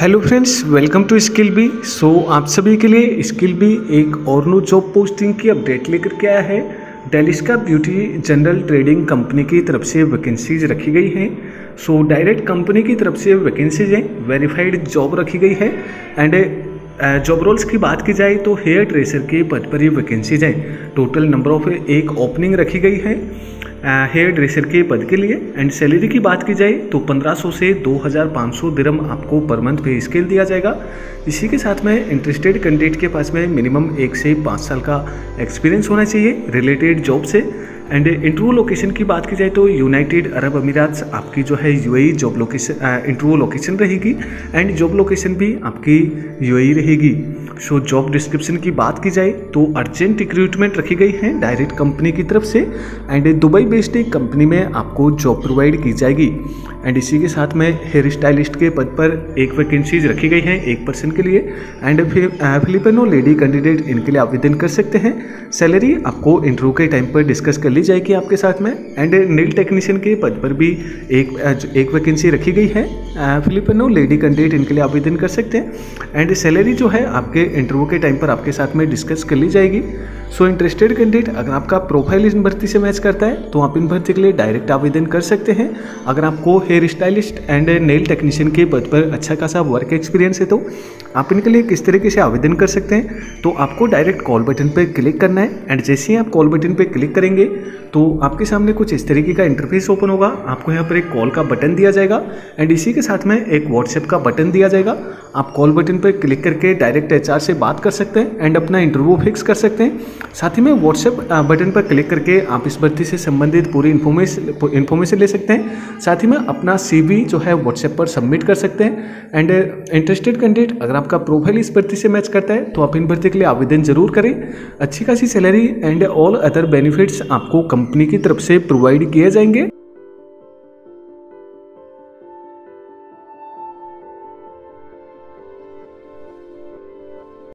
Hello friends, welcome to Skill B. So, आप सभी के लिए स्किल बी एक और नो जॉब पोस्टिंग की अपडेट लेकर के आया है। डेलिस्का ब्यूटी जनरल ट्रेडिंग कंपनी की तरफ़ से वैकेंसीज रखी गई हैं। सो, डायरेक्ट कंपनी की तरफ़ से वैकेंसीज हैं, वेरीफाइड जॉब रखी गई है। एंड जॉब रोल्स की बात की जाए तो हेयर ट्रेसर के पद पर ये वैकेंसीज हैं। टोटल नंबर ऑफ़ एक ओपनिंग रखी गई है। हेयर ड्रेसर के पद के लिए। एंड सैलरी की बात की जाए तो 1500 से 2500 दिरम आपको पर मंथ पे स्केल दिया जाएगा। इसी के साथ में इंटरेस्टेड कैंडिडेट के पास में मिनिमम एक से पाँच साल का एक्सपीरियंस होना चाहिए रिलेटेड जॉब से। एंड इंटरव्यू लोकेशन की बात की जाए तो यूनाइटेड अरब अमीरात आपकी जो है UAE job location interview location रहेगी। एंड जॉब लोकेशन भी आपकी यूएई रहेगी। सो जॉब डिस्क्रिप्शन की बात की जाए तो अर्जेंट रिक्रूटमेंट रखी गई है डायरेक्ट कंपनी की तरफ़ से एंड दुबई बेस्ड एक कंपनी में आपको जॉब प्रोवाइड की जाएगी। एंड इसी के साथ में हेयर स्टाइलिस्ट के पद पर एक वैकेंसीज रखी गई हैं एक पर्सन के लिए। एंड फिर फिलिपिनो लेडी कैंडिडेट इनके लिए आवेदन कर सकते हैं। सैलरी आपको इंटरव्यू के टाइम पर डिस्कस कर ली जाएगी आपके साथ में। एंड नील टेक्नीशियन के पद पर भी एक एक वैकेंसी रखी गई है। फिलिपिनो लेडी कैंडिडेट इनके लिए आवेदन कर सकते हैं। एंड सैलरी जो है आपके इंटरव्यू के टाइम पर आपके साथ में डिस्कस कर ली जाएगी। सो इंटरेस्टेड कैंडिडेट अगर आपका प्रोफ़ाइल इन भर्ती से मैच करता है तो आप इन भर्ती के लिए डायरेक्ट आवेदन कर सकते हैं। अगर आपको hair stylist and nail technician के पद पर अच्छा खासा वर्क एक्सपीरियंस है तो आप इनके लिए किस तरीके से आवेदन कर सकते हैं? तो आपको डायरेक्ट कॉल बटन पर क्लिक करना है एंड जैसे ही आप कॉल बटन पर क्लिक करेंगे तो आपके सामने कुछ इस तरीके का इंटरफेस ओपन होगा। आपको यहाँ पर एक कॉल का बटन दिया जाएगा एंड इसी के साथ में एक व्हाट्सएप का बटन दिया जाएगा। आप कॉल बटन पर क्लिक करके डायरेक्ट एचआर से बात कर सकते हैं एंड अपना इंटरव्यू फिक्स कर सकते हैं। साथ ही में व्हाट्सएप बटन पर क्लिक करके आप इस भर्ती से संबंधित पूरी इन्फॉर्मेशन इन्फॉर्मेशन ले सकते हैं। साथ ही में अपना सी जो है व्हाट्सएप पर सबमिट कर सकते हैं। एंड इंटरेस्टेड कैंडिडेट अगर आपका प्रोफ़ाइल इस भर्ती से मैच करता है तो आप इन भर्ती के लिए आवेदन ज़रूर करें। अच्छी खासी salary and all other benefits आपको कंपनी की तरफ़ से प्रोवाइड किए जाएँगे।